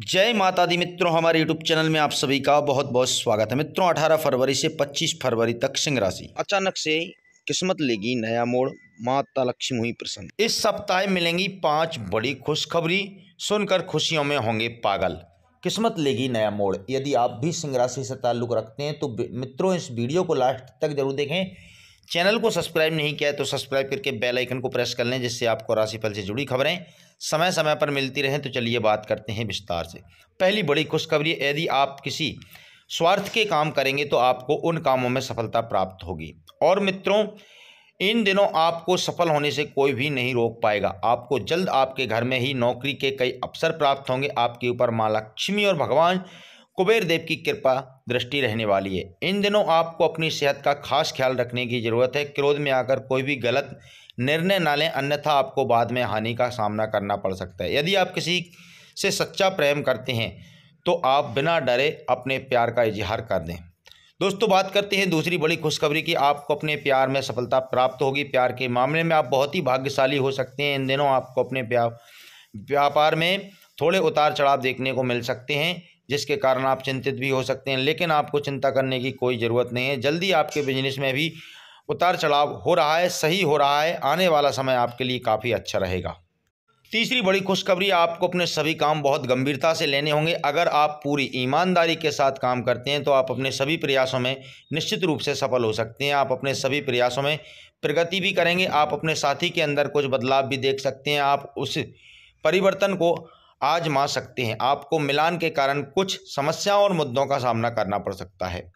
जय माता दी। मित्रों, हमारे यूट्यूब चैनल में आप सभी का बहुत बहुत स्वागत है। मित्रों 18 फरवरी से 25 फरवरी तक सिंह राशि। अचानक से किस्मत लेगी, नया मोड़, माता लक्ष्मी हुई प्रसन्न। इस सप्ताह मिलेंगी पाँच बड़ी खुशखबरी, सुनकर खुशियों में होंगे पागल। किस्मत लेगी, नया मोड़। यदि आप भी सिंह राशि से ताल्लुक़ रखते हैं तो मित्रों, इस वीडियो को लास्ट तक ज़रूर देखें। चैनल को सब्सक्राइब नहीं किया है तो सब्सक्राइब करके बेल आइकन को प्रेस कर लें, जिससे आपको राशिफल से जुड़ी खबरें समय समय पर मिलती रहें। तो चलिए बात करते हैं विस्तार से। पहली बड़ी खुशखबरी, यदि आप किसी स्वार्थ के काम करेंगे तो आपको उन कामों में सफलता प्राप्त होगी। और मित्रों, इन दिनों आपको सफल होने से कोई भी नहीं रोक पाएगा। आपको जल्द आपके घर में ही नौकरी के कई अवसर प्राप्त होंगे। आपके ऊपर माँ लक्ष्मी और भगवान कुबेर देव की कृपा दृष्टि रहने वाली है। इन दिनों आपको अपनी सेहत का खास ख्याल रखने की ज़रूरत है। क्रोध में आकर कोई भी गलत निर्णय ना लें, अन्यथा आपको बाद में हानि का सामना करना पड़ सकता है। यदि आप किसी से सच्चा प्रेम करते हैं तो आप बिना डरे अपने प्यार का इजहार कर दें। दोस्तों, बात करते हैं दूसरी बड़ी खुशखबरी की। आपको अपने प्यार में सफलता प्राप्त होगी। प्यार के मामले में आप बहुत ही भाग्यशाली हो सकते हैं। इन दिनों आपको अपने व्यापार में थोड़े उतार चढ़ाव देखने को मिल सकते हैं। जिसके कारण आप चिंतित भी हो सकते हैं, लेकिन आपको चिंता करने की कोई ज़रूरत नहीं है। जल्दी आपके बिज़नेस में भी उतार चढ़ाव हो रहा है, सही हो रहा है, आने वाला समय आपके लिए काफ़ी अच्छा रहेगा। तीसरी बड़ी खुशखबरी, आपको अपने सभी काम बहुत गंभीरता से लेने होंगे। अगर आप पूरी ईमानदारी के साथ काम करते हैं तो आप अपने सभी प्रयासों में निश्चित रूप से सफल हो सकते हैं। आप अपने सभी प्रयासों में प्रगति भी करेंगे। आप अपने साथी के अंदर कुछ बदलाव भी देख सकते हैं। आप उस परिवर्तन को आजमा सकते हैं। आपको मिलान के कारण कुछ समस्याओं और मुद्दों का सामना करना पड़ सकता है।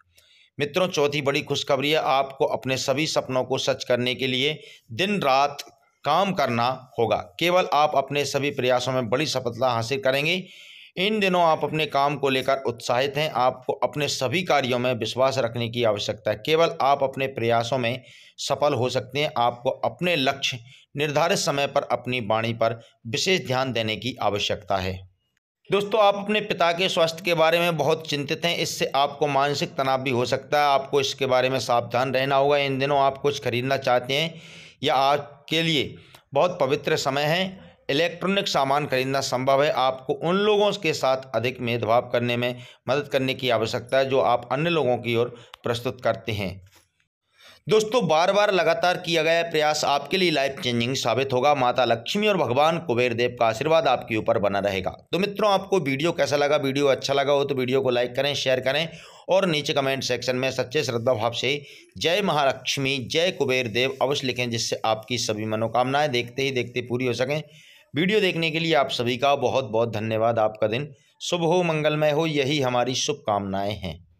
मित्रों, चौथी बड़ी खुशखबरी है, आपको अपने सभी सपनों को सच करने के लिए दिन रात काम करना होगा। केवल आप अपने सभी प्रयासों में बड़ी सफलता हासिल करेंगे। इन दिनों आप अपने काम को लेकर उत्साहित हैं। आपको अपने सभी कार्यों में विश्वास रखने की आवश्यकता है। केवल आप अपने प्रयासों में सफल हो सकते हैं। आपको अपने लक्ष्य, निर्धारित समय पर अपनी वाणी पर विशेष ध्यान देने की आवश्यकता है। दोस्तों, आप अपने पिता के स्वास्थ्य के बारे में बहुत चिंतित हैं। इससे आपको मानसिक तनाव भी हो सकता है। आपको इसके बारे में सावधान रहना होगा। इन दिनों आप कुछ खरीदना चाहते हैं या आपके लिए बहुत पवित्र समय है। इलेक्ट्रॉनिक सामान खरीदना संभव है। आपको उन लोगों के साथ अधिक भेदभाव करने में मदद करने की आवश्यकता है, जो आप अन्य लोगों की ओर प्रस्तुत करते हैं। दोस्तों बार बार लगातार किया गया प्रयास आपके लिए लाइफ चेंजिंग साबित होगा। माता लक्ष्मी और भगवान कुबेर देव का आशीर्वाद आपके ऊपर बना रहेगा। तो मित्रों, आपको वीडियो कैसा लगा? वीडियो अच्छा लगा हो तो वीडियो को लाइक करें शेयर करें और नीचे कमेंट सेक्शन में सच्चे श्रद्धा भाव से जय महालक्ष्मी, जय कुबेर देव अवश्य लिखें, जिससे आपकी सभी मनोकामनाएँ देखते ही देखते पूरी हो सकें। वीडियो देखने के लिए आप सभी का बहुत बहुत धन्यवाद आपका दिन। शुभ हो, मंगलमय हो, यही हमारी शुभकामनाएँ हैं।